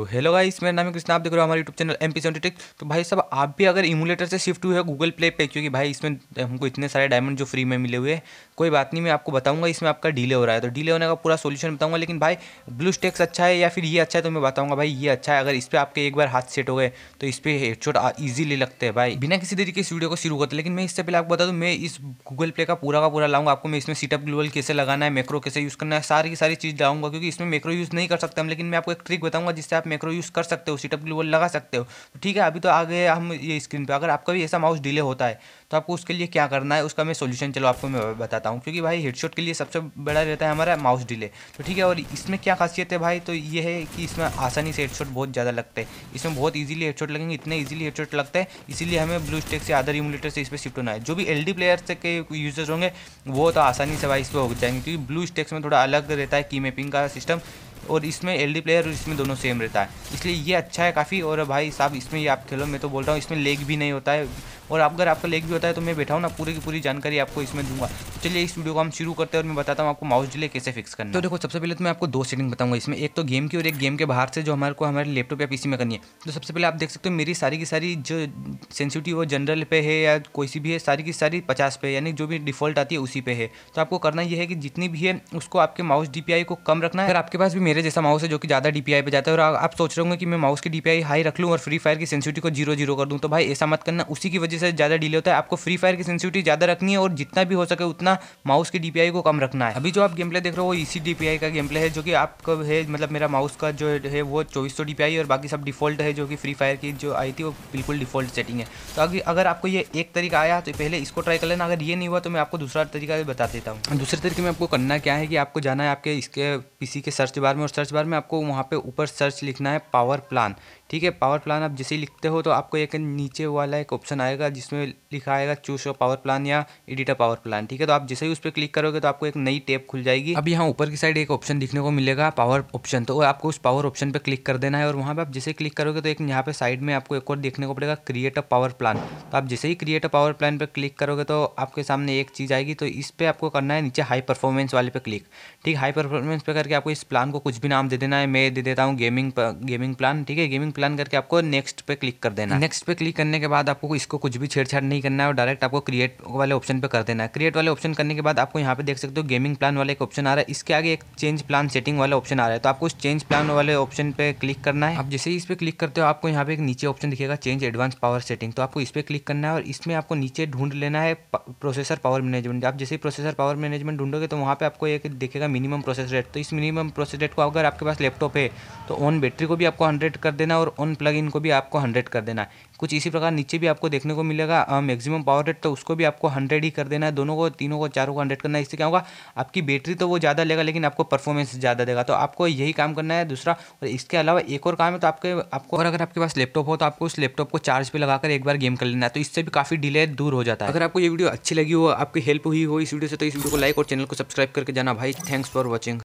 तो hello guys मेरा नाम है कृष्णा, आप देख रहे हो हमारे YouTube channel M P seventy तो भाई साहब, आप भी अगर इमुलेटर से शिफ्ट हुए हो गूगल प्ले पे, क्योंकि भाई इसमें हमको इतने सारे डायमंड जो फ्री में मिले हुए हैं कोई बात नहीं, मैं आपको बताऊँगा, इसमें आपका डिले हो रहा है। तो डिले होने का पूरा सोल्यूशन बताऊँगा, लेकिन भाई ब्लू स्टेक्स अच्छा है या फिर ये अच्छा है तो मैं बताऊँगा भाई, ये अच्छा है। अगर इस पर आपके एक बार हाथ सेट हो गए तो इस पर हेडशॉट ईजिली लगते हैं भाई। बिना किसी तरीके इस वीडियो को शुरू करते लेकिन मैं इससे पहले आपको बता दूँ, मैं इस गूगल प्ले का पूरा का पूरा लाऊँगा आपको। मैं इसमें सीटअप ग्लोबल कैसे लगाना है मैक्रो कैसे यूज़ करना है, सारी की सारी चीज़ लाऊँगा, क्योंकि इसमें मैक्रो यूज़ नहीं कर सकते हम। लेकिन मैं आपको एक ट्रिक बताऊँगा, जिससे आप मैक्रो यूज़ कर सकते हो सीटअप ग्लूबल लगा सकते हो। तो ठीक है, अभी तो आगे हम ये स्क्रीन पर अगर आपका भी ऐसा माउस डिले होता है तो आपको उसके लिए क्या करना है, उसका मैं सोल्यूशन चलो आपको मैं बताता हूँ। क्योंकि भाई हेडशॉट के लिए सबसे बड़ा रहता है हमारा माउस डिले तो ठीक है, और इसमें क्या खासियत है भाई? तो ये है कि इसमें आसानी से हेडशॉट बहुत ज़्यादा लगते हैं। इसमें बहुत ईजिली हेडशॉट लगेंगे, इतने ईजिली हेडशॉट लगते हैं, इसीलिए हमें ब्लू स्टेक से अदर इमूलेटर से इस पर शिफ्ट होना है। जो भी एल डी प्लेयर से के यूज़र्स होंगे, वो तो आसानी से भाई इस पर हो जाएँगे, क्योंकि ब्लू स्टेक्स में थोड़ा अलग रहता है की मैपिंग का सिस्टम और इसमें एल डी प्लेयर और इसमें दोनों सेम रहता है। इसलिए ये अच्छा है काफ़ी, और भाई साहब, इसमें ये आप खेलो मैं तो बोल रहा हूँ, इसमें लेग भी नहीं होता है। और अगर आपका लेग भी होता है तो मैं बैठा हूँ ना, पूरी की पूरी जानकारी आपको इसमें दूँगा। तो चलिए इस वीडियो को हम शुरू करते हैं और मैं बताता हूँ आपको माउस डिले कैसे फिक्स करना तो देखो, सबसे पहले तो मैं आपको दो सेटिंग बताऊँगा इसमें। एक तो गेम की और एक गेम के बाहर से जो हमारे को हमारे लैपटॉप या पीसी में करनी है। तो सबसे पहले आप देख सकते हो मेरी सारी की सारी जो सेंसिटिव वो जनरल पे है या कोई सी भी है, सारी की सारी पचास पे यानी जो भी डिफ़ॉल्ट आती है उसी पे है। तो आपको करना यह है कि जितनी भी है, उसको आपके माउस डीपीआई को कम रखना है। अगर आपके पास भी मेरे जैसा माउस है जो कि ज़्यादा डीपीआई पे जाता है और आप सोच रहे होंगे कि मैं माउस की डीपीआई हाई रख लूँ और फ्री फायर की सेंसिटिव को ज़ीरो ज़ीरो कर दूँ तो भाई ऐसा मत करना। उसी की वजह से ज़्यादा डिले होता है। आपको फ्री फायर की सेंसिटिविटी ज़्यादा रखनी है और जितना भी हो सके उतना माउस की डीपीआई को कम रखना है। अभी जो आप गेम प्ले देख रहे हो इसी डीपीआई का गेम प्ले है, जो कि आपका है मतलब मेरा माउस का जो है, वो चौबीस सौ डीपीआई और बाकी सब डिफ़ॉल्ट है, जो कि फ्री फायर की जो आई थी, वो बिल्कुल डिफ़ॉल्ट सेटिंग है। तो अगर आपको ये एक तरीका आया तो पहले इसको ट्राई कर लेना। अगर ये नहीं हुआ तो मैं आपको दूसरा तरीका बता देता हूँ। दूसरे तरीके में आपको करना क्या है कि आपको जाना है आपके इसके पीसी के सर्च बार में और सर्च बार में आपको वहाँ पे ऊपर सर्च लिखना है पावर प्लान ठीक है पावर प्लान आप जैसे लिखते हो तो आपको एक नीचे वाला एक ऑप्शन आएगा जिसमें लिखा आएगा चूज़ पावर प्लान या एडिटर पावर प्लान ठीक है? तो आप जैसे ही उस पर क्लिक करोगे तो आपको एक नई टेप खुल जाएगी। अब यहाँ ऊपर की साइड एक ऑप्शन दिखने को मिलेगा पावर ऑप्शन तो आपको उस पावर ऑप्शन पर क्लिक कर देना है और वहाँ पर आप जैसे क्लिक करोगे तो एक यहाँ पे साइड में आपको एक और देखने को पड़ेगा क्रिएट अ पावर प्लान तो आप जैसे ही क्रिएट अ पावर प्लान पर क्लिक करोगे तो आपके सामने एक चीज़ आएगी तो इस पर आपको करना है नीचे हाई परफॉर्मेंस वाले पे क्लिक ठीक हाई परफॉर्मेंस पे करके आपको इस प्लान को कुछ भी नाम दे देना है, मैं दे देता हूँ गेमिंग गेमिंग प्लान ठीक है? गेमिंग प्लान करके आपको नेक्स्ट पे क्लिक कर देना। नेक्स्ट पे क्लिक करने के बाद आपको इसको कुछ भी छेड़छाड़ नहीं करना है और डायरेक्ट आपको क्रिएट वाले ऑप्शन पे कर देना है। क्रिएट वाले ऑप्शन करने के बाद आपको यहाँ पे देख सकते हो गेमिंग प्लान वाला एक ऑप्शन आ रहा है। इसके आगे एक चेंज प्लान सेटिंग वाला ऑप्शन आ रहा है। तो आपको उस चेंज प्लान वाले ऑप्शन पे क्लिक करना है। आप जैसे ही इस पर क्लिक करते हो, आपको यहाँ पे एक नीचे ऑप्शन दिखेगा चेंज एडवांस पावर सेटिंग तो आपको इस पर क्लिक करना है और इसमें आपको नीचे ढूंढ लेना है प्रोसेसर पावर मैनेजमेंट आप जैसे ही प्रोसेसर पावर मैनेजमेंट ढूंढोगे तो वहाँ पे आपको एक दिखेगा मिनिमम प्रोसेस रेट तो इस मिनिमम प्रोसेस रेट को अगर आपके पास लैपटॉप है तो ऑन बैटरी को भी आपको हंड्रेड कर देना और ऑन प्लग इन को भी आपको हंड्रेड कर देना है। कुछ इसी प्रकार नीचे भी आपको देखने को मिलेगा मैक्सिमम पावर रेट तो उसको भी आपको हंड्रेड ही कर देना है। दोनों को, तीनों को, चारों को हंड्रेड करना है। इससे क्या होगा, आपकी बैटरी तो वो ज़्यादा लेगा, लेकिन आपको परफॉर्मेंस ज़्यादा देगा। तो आपको यही काम करना है। दूसरा, और इसके अलावा एक और काम है तो आपके, आपको, और अगर आपके पास लैपटॉप हो तो आपको उस लैपटॉप को चार्ज पर लगाकर एक बार गेम कर लेना है। तो इससे भी काफ़ी डिले दूर हो जाता है। अगर आपको ये वीडियो अच्छी लगी हो, आपकी हेल्प हुई हो इस वीडियो से तो इस वीडियो को लाइक और चैनल को सब्सक्राइब करके जाना। भाई थैंक्स फॉर वॉचिंग